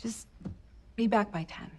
Just be back by 10.